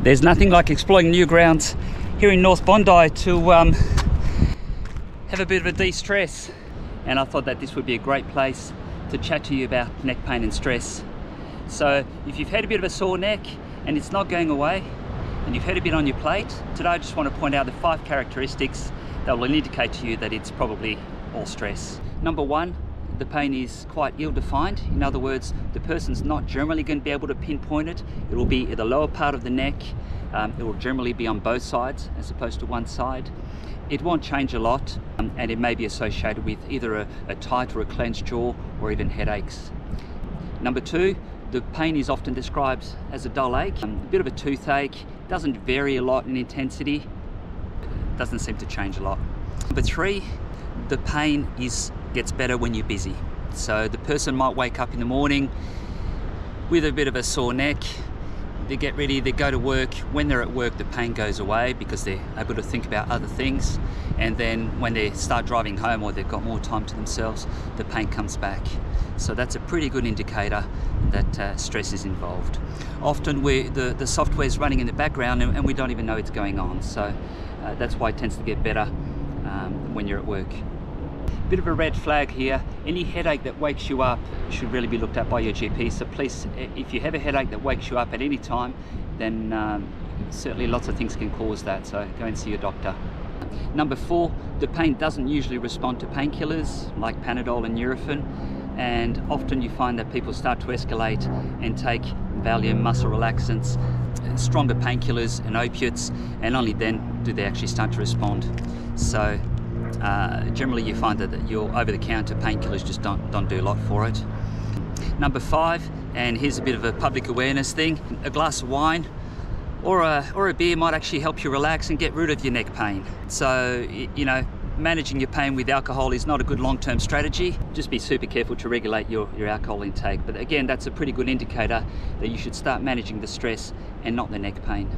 There's nothing like exploring new grounds here in North Bondi to um, have a bit of a de-stress. And I thought that this would be a great place to chat to you about neck pain and stress. So if you've had a bit of a sore neck and it's not going away, and you've had a bit on your plate, today I just want to point out the five characteristics that will indicate to you that it's probably all stress. Number one, the pain is quite ill-defined. In other words, the person's not generally going to be able to pinpoint it. It will be at the lower part of the neck. Um, it will generally be on both sides as opposed to one side. It won't change a lot um, and it may be associated with either a, a tight or a clenched jaw or even headaches. Number two, the pain is often described as a dull ache, um, a bit of a toothache, doesn't vary a lot in intensity, doesn't seem to change a lot. Number three, the pain is gets better when you're busy. So the person might wake up in the morning with a bit of a sore neck, they get ready, they go to work. When they're at work, the pain goes away because they're able to think about other things. And then when they start driving home or they've got more time to themselves, the pain comes back. So that's a pretty good indicator that uh, stress is involved. Often we, the, the software is running in the background and, and, we don't even know it's going on. So uh, that's why it tends to get better um, when you're at work. Bit of a red flag here. Any headache that wakes you up should really be looked at by your GP. So please, if you have a headache that wakes you up at any time, then um, certainly lots of things can cause that. So go and see your doctor. Number four, the pain doesn't usually respond to painkillers like Panadol and Nurofen. And often you find that people start to escalate and take Valium, muscle relaxants, stronger painkillers and opiates, and only then do they actually start to respond. So uh, generally you find that your over-the-counter painkillers just don't, don't do a lot for it. Number five, and here's a bit of a public awareness thing, a glass of wine or a, or a beer might actually help you relax and get rid of your neck pain. So, you know, managing your pain with alcohol is not a good long-term strategy. Just be super careful to regulate your, your alcohol intake. But again, that's a pretty good indicator that you should start managing the stress and not the neck pain.